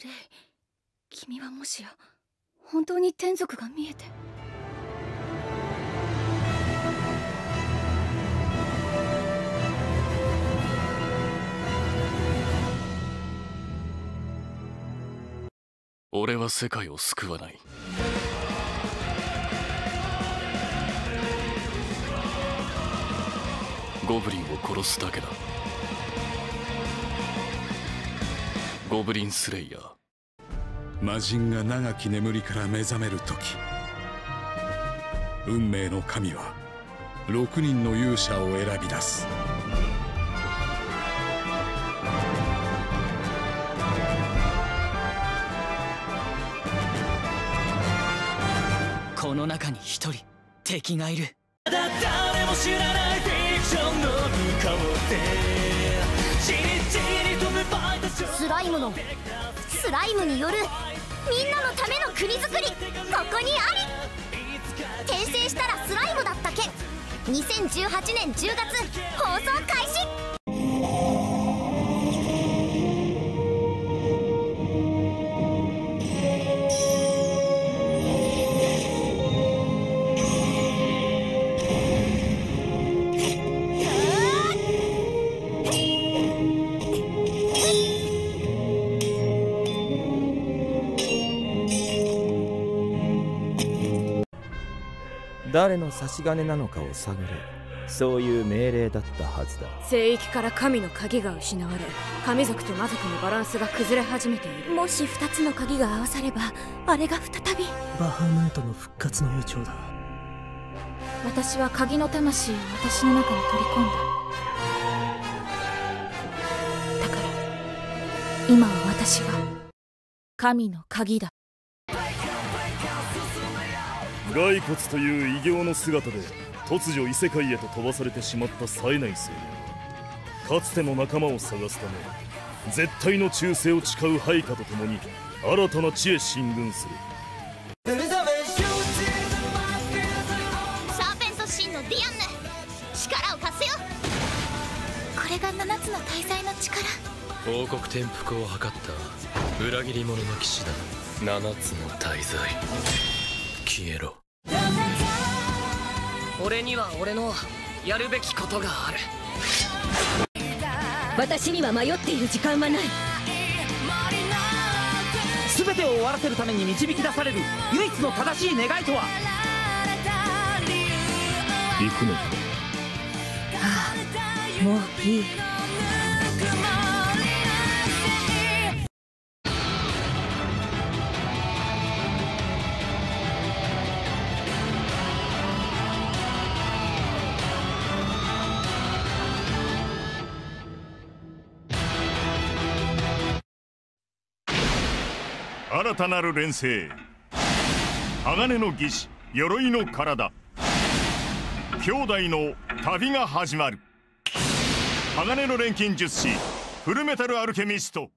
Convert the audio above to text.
レイ君はもしや本当に天族が見えて。俺は世界を救わない。ゴブリンを殺すだけだ。ゴブリンスレイヤー。魔人が長き眠りから目覚める時。運命の神は6人の勇者を選び出す。この中に一人敵がいる。だ誰も知らないフィクションの向こうでじりじりスライムのスライムによるみんなのための国づくりここにあり。転生したらスライムだったけ2018年10月放送開誰の差し金なのかを探れ。そういう命令だったはずだ。聖域から神の鍵が失われ神族と魔族のバランスが崩れ始めている。もし2つの鍵が合わさればあれが再び。バハムートの復活の予兆だ。私は鍵の魂を私の中に取り込んだ。だから今は私が神の鍵だ骸骨という異形の姿で突如異世界へと飛ばされてしまった冴えない青年かつての仲間を探すため絶対の忠誠を誓う配下と共に新たな地へ進軍する。サーペント神のディアンヌ力を貸すよ。これが7つの大罪の力。王国転覆を図った裏切り者の騎士だ。7つの大罪消えろ。俺には俺のやるべきことがある。私には迷っている時間はない。全てを終わらせるために導き出される。唯一の正しい願いとは。行くのか？もういい新たなる連星。鋼の義士鎧の体。兄弟の旅が始まる。鋼の錬金術師フルメタルアルケミスト。